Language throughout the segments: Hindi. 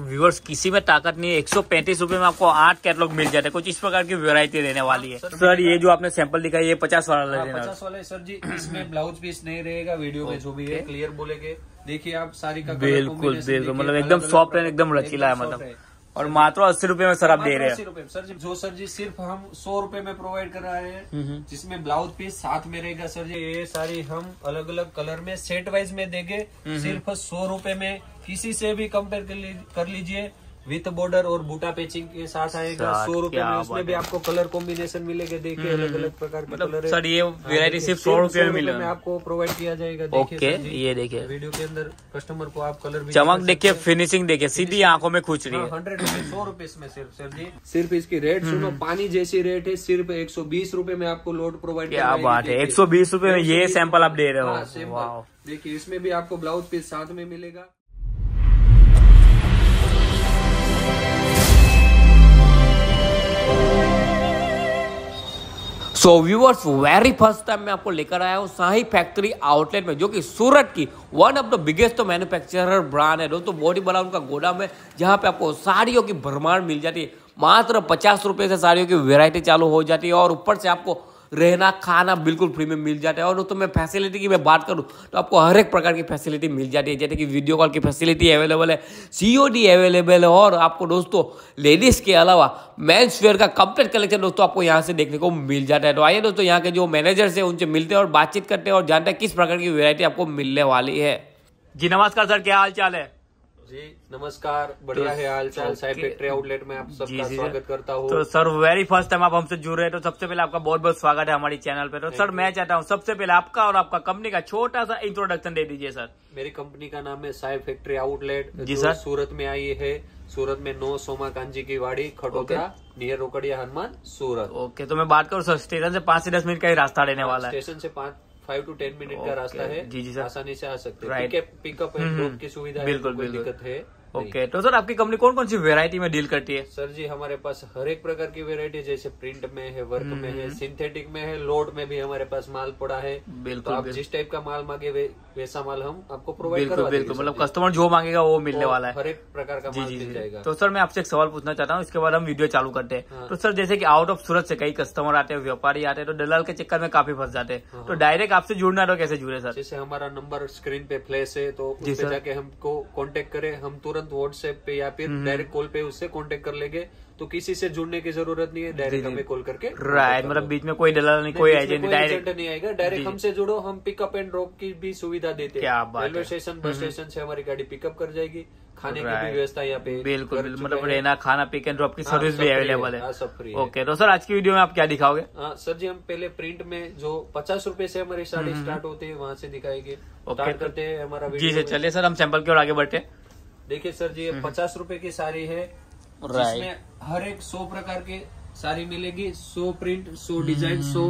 व्यूअर्स किसी में ताकत नहीं है। एक सौ पैंतीस रूपए में आपको आठ कैटलॉग मिल जाते हैं। कुछ इस प्रकार की वेरायटी रहने वाली है। सर सर ये जो आपने सैंपल दिखाई ये पचास वाला हाँ, लेना। पचास वाला सर जी। इसमें ब्लाउज पीस नहीं रहेगा वीडियो में जो भी है क्लियर बोलेगे। देखिए आप सारी का बिल्कुल बिल्कुल। मतलब एकदम सॉफ्ट एकदम रचीला है मतलब। और मात्र अस्सी रूपए में सर आप दे रहे अस्सी हैं सर जी जो सर जी सिर्फ़ हम सौ रुपये में प्रोवाइड कर रहे हैं जिसमें ब्लाउज पीस साथ में रहेगा सर जी ये सारी हम अलग अलग कलर में सेट वाइज में देंगे। सिर्फ़ सौ रुपये में किसी से भी कंपेयर कर लीजिए विथ बॉर्डर और बूटा पैचिंग के साथ आएगा सौ रुपए में उसमें भी आपको कलर कॉम्बिनेशन मिलेगा देखिए अलग अलग प्रकार के मतलब कलर सर ये हाँ, वेरायटी सिर्फ़ सौ रुपए में मिलेगा आपको प्रोवाइड किया जाएगा देखिए ओके ये देखिए। वीडियो के अंदर कस्टमर को आप कलर भी चमक देखिए फिनिशिंग देखिए सीधी आँखों में खुच रही है। हंड्रेड रुपीज़ सौ रुपए में सिर्फ़ सर जी। सिर्फ़ इसकी रेट सुनो पानी जैसी रेट है सिर्फ़ एक सौ बीस रूपए में आपको लोड प्रोवाइड क्या बात है एक सौ बीस रूपए में ये सैंपल आप दे रहे हो? देखिए इसमें भी आपको ब्लाउज पीस साथ में मिलेगा। So viewers very first time मैं आपको लेकर आया हूँ शाही फैक्ट्री आउटलेट में, जो कि सूरत की one of the biggest manufacturer brand है। दोस्तों, बहुत ही बड़ा उनका गोदाम है, जहाँ पे आपको साड़ियों की भरमार मिल जाती है। मात्र पचास रुपये से साड़ियों की वैरायटी चालू हो जाती है और ऊपर से आपको रहना, खाना बिल्कुल फ्री में मिल जाता है। और दोस्तों, मैं फैसिलिटी की मैं बात करूँ तो आपको हर एक प्रकार की फैसिलिटी मिल जाती है। जैसे कि वीडियो कॉल की फैसिलिटी अवेलेबल है सीओडी अवेलेबल है। और आपको दोस्तों लेडीज़ के अलावा मेंस वेयर का कंप्लीट कलेक्शन दोस्तों आपको यहाँ से देखने को मिल जाता है। तो आइए दोस्तों, यहाँ के जो मैनेजर्स हैं, उनसे मिलते हैं और बातचीत करते हैं और जानते हैं किस प्रकार की वेरायटी आपको मिलने वाली है। जी, नमस्कार सर, क्या हाल चाल है? जी नमस्कार बढ़िया है हाल चाल साई आउटलेट में आप सबका स्वागत करता हूँ। तो सर वेरी फ़र्स्ट टाइम आप हमसे जुड़ रहे हैं तो सबसे पहले आपका बहुत बहुत स्वागत है हमारी चैनल पे। तो सर मैं चाहता हूँ सबसे पहले आपका और आपका कंपनी का छोटा सा इंट्रोडक्शन दे दीजिए सर। मेरी कंपनी का नाम है साई फैक्ट्री आउटलेट जी, सर। सूरत में आई है। सूरत में नो सोमा कांजी की वाड़ी खटोदरा नियर रोकड़िया हनुमान सूरत। ओके तो मैं बात करूँ सर स्टेशन से पाँच से दस मिनट का ही रास्ता रहने वाला है। स्टेशन से पाँच फाइव टू टेन मिनट का रास्ता है जी, जी, आसानी से आ सकते. हैं पिकअप एंड ड्रॉप की सुविधा बिल्कुल। दिक्कत है ओके तो सर आपकी कंपनी कौन कौन सी वेरायटी में डील करती है? सर जी हमारे पास हर एक प्रकार की वेरायटी जैसे प्रिंट में है वर्क में हम्म, है सिंथेटिक में है लोड में भी हमारे पास माल पड़ा है। बिल्कुल, तो आप जिस टाइप का माल मांगे वे, वैसा माल हम आपको प्रोवाइड बिल्कुल बिल्कुल। मतलब कस्टमर जो मांगेगा वो मिलने वाला है। हर एक प्रकार का माल मिल जाएगा। तो सर मैं आपसे एक सवाल पूछना चाहता हूँ इसके बाद हम वीडियो चालू करते हैं। हाँ। तो सर जैसे की आउट ऑफ़ सूरत से कई कस्टमर आते हैं व्यापारी आते हैं तो दलाल के चक्कर में काफ़ी फंस जाते हाँ, हैं तो डायरेक्ट आपसे जुड़ना तो कैसे जुड़े सर? जैसे हमारा नंबर स्क्रीन पे फ्लैश है तो जाके हमको कॉन्टेक्ट करे हम तुरंत व्हाट्सएप पे या हम्म, फिर डायरेक्ट कॉल पे उससे कांटेक्ट कर लेंगे। तो किसी से जुड़ने की ज़रूरत नहीं है डायरेक्ट हमें कॉल करके राइट मतलब बीच में कोई दलाल नहीं कोई एजेंट नहीं डायरेक्ट नहीं आएगा डायरेक्ट हमसे जुड़ो हम पिकअप एंड ड्रॉप की भी सुविधा देते हैं। रेलवे है। स्टेशन बस स्टेशन से हमारी गाड़ी पिकअप कर जाएगी। खाने की भी व्यवस्था यहाँ पे बिल्कुल मतलब रहना खाना पिक एंड ड्रॉप की हाँ, सर्विस भी अवेलेबल है, है। हाँ, सब फ्री ओके तो सर आज की वीडियो में आप क्या दिखाओगे? हाँ सर जी हम पहले प्रिंट में जो पचास रूपए से हमारी साड़ी स्टार्ट होती है वहाँ से दिखाएँगे। स्टार्ट तो- करते हैं हमारा जी सर चलिए सर हम सैंपल की ओर आगे बढ़ते हैं। देखिए सर जी ये पचास रूपए की साड़ी है. जिसमें हर एक सौ प्रकार की साड़ी मिलेगी सौ प्रिंट सौ डिज़ाइन सौ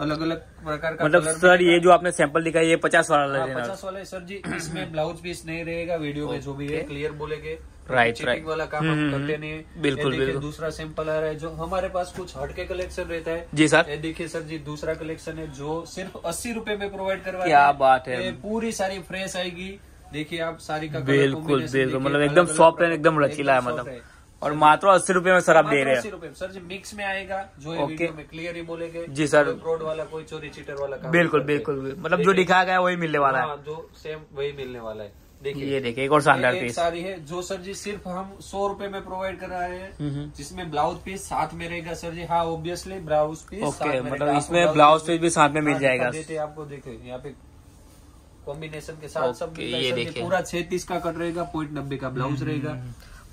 अलग अलग प्रकार का मतलब सर ये जो आपने सैंपल दिखाई ये पचास वाला हाँ, पचास वाला है सर जी इसमें ब्लाउज पीस नहीं रहेगा वीडियो में जो भी है क्लियर बोलेंगे। Cheating right. वाला काम हम करते नहीं बिल्कुल, बिल्कुल। दूसरा सैंपल आ रहा है जो हमारे पास कुछ हटके कलेक्शन रहता है। जी सर। ये देखिए सर जी दूसरा कलेक्शन है जो सिर्फ़ अस्सी रूपए में प्रोवाइड करवा क्या बात है। पूरी सारी फ्रेश आएगी। देखिए आप सारी का बिल्कुल बिल्कुल। मतलब एकदम सॉफ्ट एंड एकदम रचीला है मतलब। और मात्र अस्सी रूपए में सर आप दे रहे अस्सी हैं सर जी मिक्स में आएगा जो है ओके। वीडियो में क्लियर ही बोलेंगे। जी, सर। फ्रॉड वाला कोई चोरी चीटर वाला काम बिल्कुल बिल्कुल मतलब जो दिखाया गया वही मिलने वाला है। हाँ, जो सेम वही मिलने वाला है। देखिए। ये देखिए एक और शानदार पीस साड़ी है जो सर जी सिर्फ़ हम सौ रुपए में प्रोवाइड कर रहे हम्म, हैं जिसमें ब्लाउज पीस साथ में रहेगा सर जी। हाँ ऑब्वियसली ब्लाउज पीस ओके मतलब इसमें ब्लाउज पीस भी साथ में मिल जाएगा। देते आपको देखे यहाँ पे कॉम्बिनेशन के साथ सब ये देखिए। पूरा छत्तीस का कट रहेगा पॉइंट नब्बे का ब्लाउज रहेगा।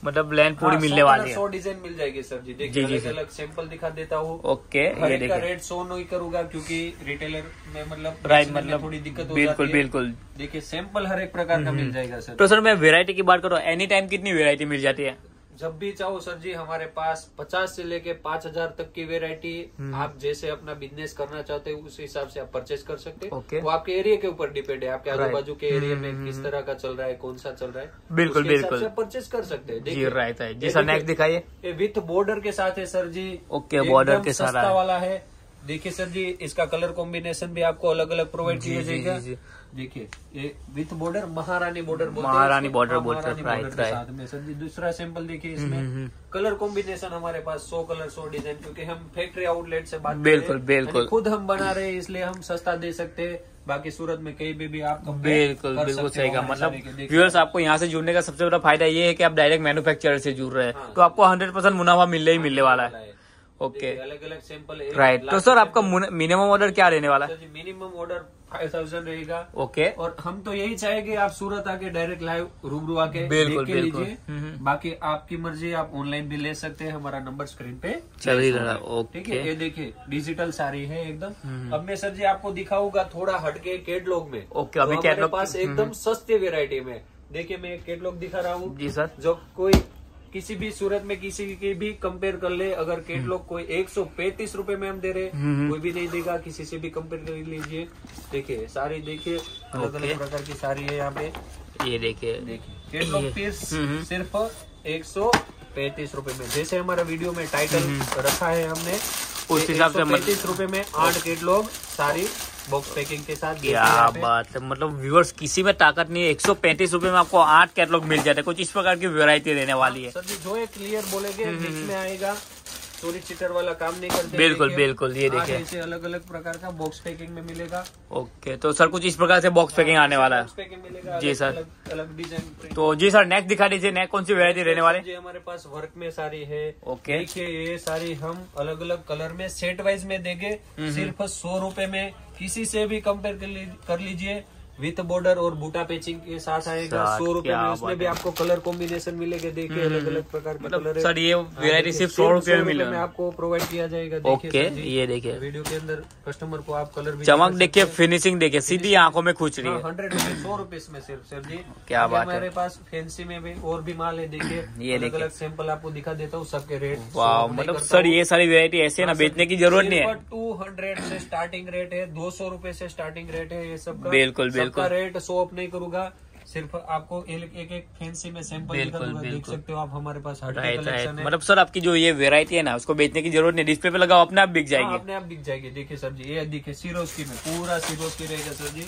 मतलब लैंड पूरी हाँ, मिलने वाली है। सौ डिज़ाइन मिल जाएगी सर जी। देखिए अलग। अलग सैंपल दिखा देता हूँ। ओके ये देखिए रेट शो नहीं करूँगा क्योंकि रिटेलर में मतलब राइट मतलब थोड़ी दिक्कत हो बिल्कुल बिल्कुल। देखिए सैंपल हर एक प्रकार का मिल जाएगा सर। तो सर मैं वेरायटी की बात करूँ एनी टाइम कितनी वेरायटी मिल जाती है? जब भी चाहो सर जी हमारे पास पचास से लेके पाँच हज़ार तक की वेरायटी हम्म। आप जैसे अपना बिज़नेस करना चाहते हो उस हिसाब से आप परचेज कर सकते हैं। ओके। वो आपके एरिया के ऊपर डिपेंड है। आपके हम्म, आजू बाजू के एरिया में किस तरह का चल रहा है कौन सा चल रहा है बिल्कुल, बिल्कुल। परचेज कर सकते हैं। जी सर नेक्स्ट दिखाइए। विथ बॉर्डर के साथ है सर जी। ओके, बॉर्डर के साथ सस्ता वाला है। देखिए सर जी इसका कलर कॉम्बिनेशन भी आपको अलग अलग प्रोवाइड किया जाएगा। देखिए ये विथ बॉर्डर महारानी बॉर्डर महारानी बॉर्डर हाँ, बोलते हैं, दूसरा सैंपल देखिए हम्म, इसमें। कलर कॉम्बिनेशन हमारे पास सौ कलर सौ डिज़ाइन क्योंकि हम फैक्ट्री आउटलेट से बात बिल्कुल, बिल्कुल। खुद हम बना रहे हैं इसलिए हम सस्ता दे सकते हैं। बाकी सूरत में कहीं भी भी आप बिल्कुल बिल्कुल सही हो कहा। मतलब के, देखिए। व्यूअर्स आपको यहाँ से जुड़ने का सबसे बड़ा फ़ायदा ये है कि आप डायरेक्ट मैन्युफैक्चरर से जुड़ रहे हैं। हाँ। तो आपको हंड्रेड परसेंट मुनाफा मिलने ही मिलने वाला है। ओके अलग अलग सैंपल राइट तो सर आपका मिनिमम ऑर्डर क्या रहने वाला है? मिनिमम ऑर्डर फाइव थाउज़ेंड रहेगा ओके और हम तो यही चाहेंगे आप सूरत आके डायरेक्ट लाइव रूबरू आके बिल्कुल। लीजिए हम्म। बाकी आपकी मर्ज़ी आप ऑनलाइन भी ले सकते हैं हमारा नंबर स्क्रीन पे चल ही रहा, है। ओके। ठीक है ये देखिए डिजिटल साड़ी है एकदम हम्म। अब मैं सर जी आपको दिखाऊँगा थोड़ा हटके कैटलॉग में ओके, अभी तो पास एकदम सस्ते वेरायटी में देखिए मैं कैटलॉग दिखा रहा हूँ जी सर जो कोई किसी भी सूरत में किसी की भी कंपेयर कर ले अगर कैटलॉग कोई एक सौ पैंतीस रूपए में हम दे रहे हम्म। कोई भी नहीं देगा किसी से भी कंपेयर कर लीजिए। देखिए सारी देखिए अलग अलग प्रकार की सारी है यहाँ पे। ये देखिए। देखिए कैटलॉग पीस हम्म। सिर्फ़ एक सौ पैंतीस रूपए में। जैसे हमारा वीडियो में टाइटल रखा है हमने हम्म। उस हिसाब से पैतीस रूपए में आठ गेट लोग सारी बॉक्स पैकिंग के साथ क्या बात है मतलब व्यूअर्स किसी में ताकत नहीं है। एक सौ पैंतीस रूपए में आपको आठ कैटलॉग मिल जाते हैं। कुछ इस प्रकार की वेरायटी रहने वाली है सर जी जो है क्लियर बोलेंगे बीच में आएगा। चोरी चिटर वाला काम नहीं करते हम्म, बिल्कुल, बिल्कुल, ये देखिए। ऐसे अलग अलग प्रकार का बॉक्स पैकिंग में मिलेगा। ओके तो सर कुछ इस प्रकार से बॉक्स पैकिंग आने वाला है? जी, सर। अलग डिज़ाइन तो जी सर नेक्स्ट दिखा दीजिए नेक कौन सी वेरायटी रहने वाले? जी हमारे पास वर्क में सारी है। ओके। देखिए ये सारी हम अलग अलग कलर में सेट वाइज में देंगे। हम्म, सिर्फ़ सौ रुपये में। किसी से भी ली, कर लीजिए विथ बॉर्डर और बूटा पैचिंग के साथ आएगा। सौ रुपये में उसमें भी आपको कलर कॉम्बिनेशन मिलेगा देखिए अलग अलग प्रकार के मतलब कलर सर ये वेरायटी सिर्फ़ सौ रुपये में मिलेगा आपको प्रोवाइड किया जाएगा ओके ये देखिए। वीडियो के अंदर कस्टमर को आप कलर भी चमक दिखा देखिए फिनिशिंग देखिए सीधी आँखों में खुच रही है हंड्रेड रुपीज़ सौ रुपीज़ में सिर्फ़ सर जी। क्या बात है। हमारे पास फैंसी में भी और भी माल है देखिए। ये अलग अलग सैंपल आपको दिखा देता हूँ सबके रेट वाह मतलब सर ये सारी वेरायटी ऐसे है ना बेचने की ज़रूरत नहीं है। टू हंड्रेड से स्टार्टिंग रेट है दो सौ रुपये से स्टार्टिंग रेट है ये सब बिल्कुल, बिल्कुल। रेट शो ऑफ़ नहीं करूँगा सिर्फ़ आपको एक एक, फैंसी में सैंपल बिल्कुल, देख सकते हो आप हमारे पास राइट राइट कलेक्शन है। मतलब सर आपकी जो ये वेरायटी है ना उसको बेचने की ज़रूरत नहीं डिस्प्ले पे लगाओ अपने आप बिक हाँ, जाएगी अपने आप बिक जाएगी। देखिए सर जी ये देखिए सीरोज की में पूरा सीरोज की रहेगा सर जी।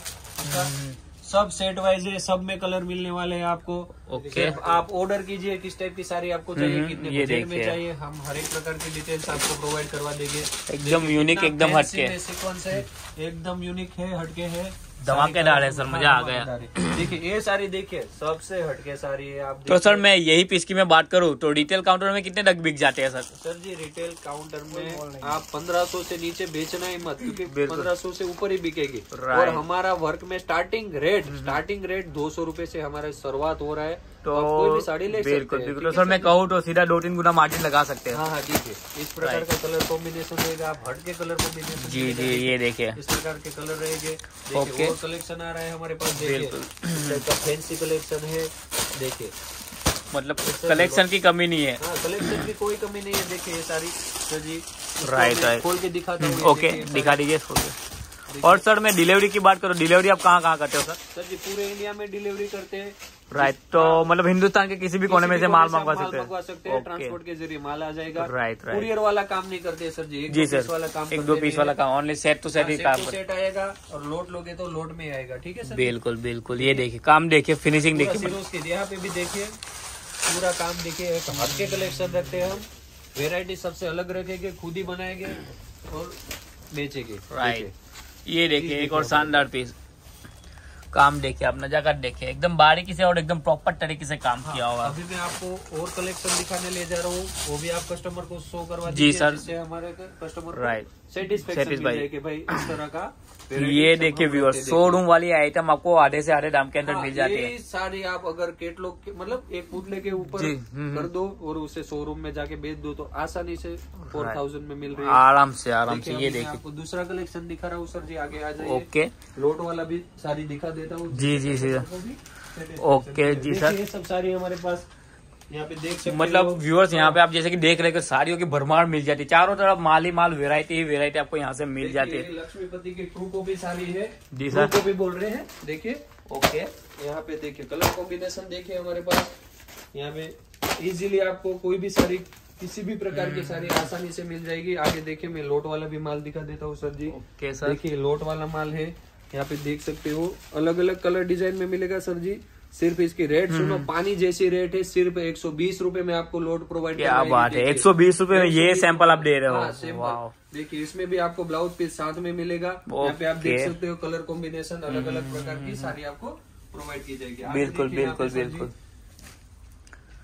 हम्म, सब सेट वाइज है सब में कलर मिलने वाले हैं आपको। ओके। आप ऑर्डर कीजिए किस टाइप की साड़ी आपको चाहिए हम्म, कितने बजट में चाहिए हम हर एक प्रकार की डिटेल्स आपको प्रोवाइड करवा देंगे। एकदम यूनिक, एकदम हटके। सीक्वेंस है एकदम यूनिक है हटके है। धमाकेदार है डाले सर, मज़ा आ हाँ, गया। देखिए ये सारी देखिए सबसे हटके सारी है आप तो सर मैं यही पीस की मैं बात करूँ तो रिटेल काउंटर में कितने तक बिक जाते हैं सर? सर जी रिटेल काउंटर में आप 1500 से नीचे बेचना ही मत क्योंकि। 1500 से ऊपर ही बिकेगी। और हमारा वर्क में स्टार्टिंग रेट स्टार्टिंग रेट दो सौ रुपये से हमारा शुरुआत हो रहा है। तो कोई भी साड़ी ले बिल्कुल बिल्कुल। तो है सर? मैं कहूँ तो सीधा दो तीन गुना मार्जिन लगा सकते हैं। हाँ हाँ इस प्रकार का कलर कॉम्बिनेशन रहेगा आप हट के कलर कॉम्बिनेशन जी जी ये देखिए। इस प्रकार के कलर रहेंगे. कलेक्शन आ रहा है हमारे पास बिल्कुल। फैंसी कलेक्शन है देखिए। मतलब कलेक्शन की कमी नहीं है। हाँ कलेक्शन की कोई कमी नहीं है देखिए ये सारी। सर जी मैं right. खोल के दिखाता हूँ ये ओके दिखा दीजिए और सर मैं डिलीवरी की बात करूँ डिलीवरी आप कहाँ कहाँ करते हो सर? सर जी पूरे इंडिया में डिलीवरी करते हैं। राइट तो मतलब हिंदुस्तान के किसी भी कोने में से माल मंगवा सकते हैं? हैं ट्रांसपोर्ट के ज़रिए माल आ जाएगा। राइट राइट कुरियर वाला काम नहीं करते सर जी जी सर। वाला काम एक दो पीस वाला काम ओनली सेट टू सेट ही हाँ, काम सेट आएगा और लोड लोगे तो लोड में आएगा ठीक है सर बिल्कुल बिल्कुल ये देखिए काम देखिए फिनिशिंग देखिए। यहाँ पे भी देखिए पूरा काम देखिए हटके कलेक्शन रखते हैं हम। वेरायटी सबसे अलग रखेंगे खुद ही बनाएँगे और बेचेंगे राइट ये देखिए एक और शानदार पीस काम देखिए आप नजाकत देखिए एकदम बारीकी से और एकदम प्रॉपर तरीके से काम हाँ, किया हुआ अभी मैं आपको और कलेक्शन दिखाने ले जा रहा हूँ। वो भी आप कस्टमर को शो करवा जी, सर। हमारे कस्टमर Right. Satisfaction Satisfy. मिल जाए कि भाई इस तरह का ये देखिए सब हम व्यूअर शोरूम वाली आइटम आपको आधे से आधे दाम के अंदर हाँ, मिल जाती है। सारी आप अगर केटलॉग के मतलब एक पुतले के ऊपर हम्म, कर दो और उसे शोरूम में जाके बेच दो तो आसानी से फोर थाउज़ेंड में मिल रही है। आराम से आराम से ये देखिए। आपको दूसरा कलेक्शन दिखा रहा हूँ सर जी आगे आ जाइए। ओके। लोट वाला भी सारी दिखा देता हूँ। जी जी भी ओके, जी, सर। ये सब सारी हमारे पास यहाँ पे देख सकते मतलब व्यूअर्स यहाँ पे आप जैसे कि देख रहे हो कि साड़ियों की भरमार मिल जाती है। चारों तरफ़ माल ही माल वेरायटी ही वेरायटी आपको यहाँ से मिल जाती है। लक्ष्मीपति की ट्रू कॉपी साड़ी है। जी, सर। कॉपी बोल रहे हैं। देखिए ओके यहाँ पे देखिए कलर कॉम्बिनेशन देखिए हमारे पास। यहाँ पे इजीली आपको कोई भी साड़ी किसी भी प्रकार हम्म। की साड़ी आसानी से मिल जाएगी। आगे देखिए मैं लोट वाला भी माल दिखा देता हूँ सर जी। ओके सर देखिए लोट वाला माल है। यहाँ पे देख सकते हो अलग अलग कलर डिज़ाइन में मिलेगा सर जी। सिर्फ़ इसकी रेट सुनो पानी जैसी रेट है सिर्फ़ एक सौ बीस रूपए में आपको लोड प्रोवाइड क्या बात है एक सौ बीस रूपए में ये सैंपल आप दे रहे हो? हाँ, देखिए इसमें भी आपको ब्लाउज पीस साथ में मिलेगा। यहाँ पे आप देख सकते हो कलर कॉम्बिनेशन अलग अलग प्रकार की सारी आपको प्रोवाइड की जाएगी। बिल्कुल बिल्कुल बिल्कुल।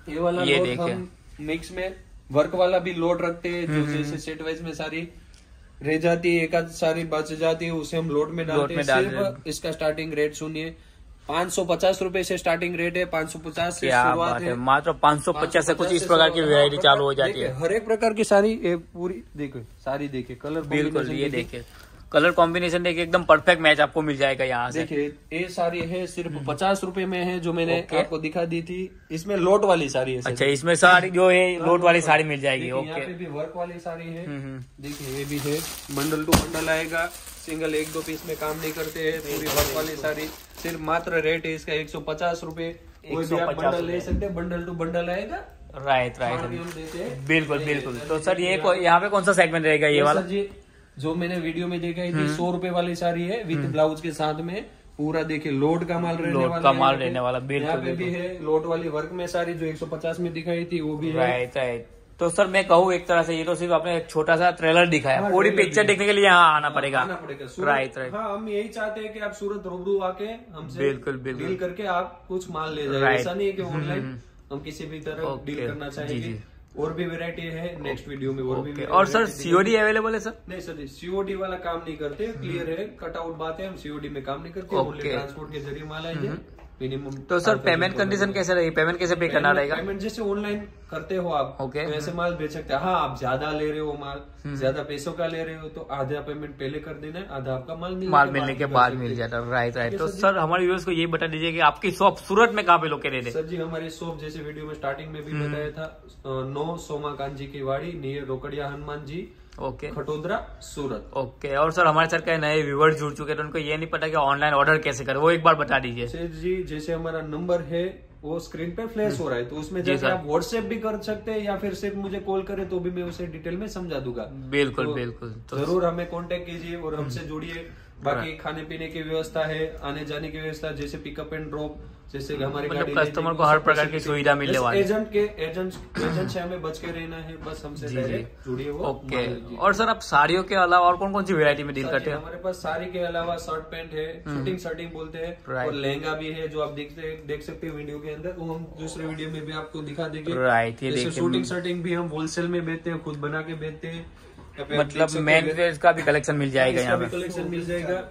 ये वाला ये देखिए। हम मिक्स में वर्क वाला भी लोड रखते हैं हम्म, जो जैसे सेट वाइज में सारी रह जाती है एक आध सारी बच जाती है उसे हम लोड में डालते हैं। सिर्फ़ इसका स्टार्टिंग रेट सुनिए। पाँच सौ पचास रूपए से स्टार्टिंग रेट है पाँच सौ पचास से शुरुआत मात्र पाँच सौ पचास से कुछ इस प्रकार की वेरायटी चालू हो जाती है। हर एक प्रकार की सारी ये पूरी देखो सारी देखे कलर बिल्कुल ये देखिए। कलर कॉम्बिनेशन देखिए एकदम परफेक्ट मैच आपको मिल जाएगा यहाँ से। देखिए ये साड़ी है सिर्फ़ पचास रूपए में है जो मैंने ओके। आपको दिखा दी थी। इसमें लोट वाली साड़ी है अच्छा इसमें साड़ी जो है लोट वाली साड़ी मिल जाएगी ओके। पे भी वर्क वाली साड़ी है। हम्म, हम्म। देखिए ये भी है। बंडल टू बंडल आएगा। सिंगल एक दो पीस में काम नहीं करते है पूरी वर्क वाली साड़ी सिर्फ़ मात्र रेट है इसका एक सौ पचास रूपए। कोई भी आप 150 बंडल ले सकते हैं बंडल टू बंडल आएगा। राइट राइट हैं। बिल्कुल बिल्कुल। तो सर ये यहाँ पे कौन सा सेगमेंट रहेगा ये ये वाला? जी जो मैंने वीडियो में देखा हम्म। थी सौ रुपए वाली साड़ी है विद ब्लाउज के साथ में पूरा देखिए लोड का माल रहने वाला का माल रहने वाला, यहाँ पे भी है लोड वाली वर्क में साड़ी जो 150 में दिखाई थी वो भी है। राइट राइट तो सर मैं कहूँ एक तरह से ये तो सिर्फ़ आपने एक छोटा सा ट्रेलर दिखाया हाँ, पूरी पिक्चर देखने के लिए यहाँ आना पड़ेगा। आना पड़ेगा। राइट राइट हाँ हम यही चाहते हैं कि आप सूरत रूबरू आके हमसे बिल्कुल, बिल्कुल। डील करके आप कुछ माल ले जाए। ऐसा नहीं है कि ऑनलाइन हम किसी भी तरह डील करना चाहेंगे। और भी वेरायटी है नेक्स्ट वीडियो में और भी और सर सीओडी अवेलेबल है सर नहीं सर सीओडी वाला काम नहीं करते क्लियर है कट आउट बात है हम सीओडी में काम नहीं करते ओनली. ट्रांसपोर्ट के ज़रिए माल आएँगे। मिनिमम तो सर पेमेंट कंडीशन कैसे रहेगी पेमेंट कैसे पे करना रहेगा? पेमेंट जैसे ऑनलाइन करते हो आप Okay. तो ऐसे माल बेच सकते हैं। हाँ आप ज़्यादा ले रहे हो माल ज़्यादा पैसों का ले रहे हो तो आधा पेमेंट पहले कर देना है आधा आपका माल मिलने माल मिलने के बाद मिल जाता है। राइट राइट तो सर हमारे व्यूअर्स को ये बता दीजिए कि आपकी शॉप सूरत में कहाँ पे लोकेटेड है? सर जी हमारी शॉप जैसे वीडियो में स्टार्टिंग में भी हम्म। बताया था नौ सोमा कांजी की Wadi near Rokadiya Hanuman ji okay Khatodara Surat okay और सर हमारे सर के नए व्यूवर्स जुड़ चुके हैं तो उनको ये नहीं पता कि ऑनलाइन ऑर्डर कैसे करें। वो एक बार बता दीजिए। जी जैसे हमारा नंबर है वो स्क्रीन पे फ्लैश हो रहा है तो उसमें जैसे आप व्हाट्सएप भी कर सकते हैं या फिर सिर्फ़ मुझे कॉल करें तो भी मैं उसे डिटेल में समझा दूँगा। बिल्कुल तो बिल्कुल। तो हम्म। ज़रूर हमें कॉन्टेक्ट कीजिए और हमसे जुड़िए। बाकी खाने पीने की व्यवस्था है आने जाने की व्यवस्था जैसे पिकअप एंड ड्रॉप जैसे हमारे मतलब जाएगी, को हर प्रकार की सुविधा मिलने वाली। है। एजेंट के एजेंट एजेंट से हमें बच के रहना है बस हमसे। डायरेक्ट जुड़िए वो। ओके। और सर आप साड़ियों के अलावा और कौन कौन सी वेरायटी में डील करते हो? हमारे पास साड़ी के अलावा शर्ट पैंट है शूटिंग शर्टिंग बोलते हैं। हम्म। और लहंगा भी है जो आप देखते देख सकते हैं वीडियो के अंदर। वो हम दूसरे वीडियो में भी आपको दिखा देंगे। देखिए। शूटिंग शर्टिंग भी हम होलसेल में बेचते हैं खुद बना के बेचते हैं। मतलब मेन का भी कलेक्शन मिल जाएगा यहाँ पे। कलेक्शन मिल जाएगा।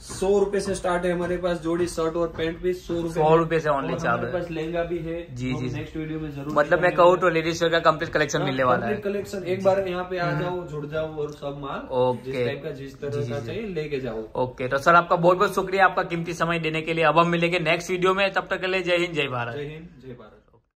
सौ रुपए से स्टार्ट है हमारे पास जोड़ी शर्ट और पैंट भी सौ रुपए 100 रुपए से और चालू है। पास लहंगा भी है जी, जी। नेक्स्ट वीडियो में ज़रूर मतलब मैं कहूँ तो लेडीज़ का कंप्लीट कलेक्शन मिलने वाला है। कलेक्शन एक बार यहाँ पे आ जाओ जुड़ जाओ और सब माल ओके। जिस टाइप का जिस तरह का चाहिए लेके जाओ। ओके तो सर आपका बहुत बहुत शुक्रिया आपका कीमती समय देने के लिए। अब हम मिलेंगे नेक्स्ट वीडियो में। तब तक के लिए जय हिंद जय भारत। जय हिंद जय भारत।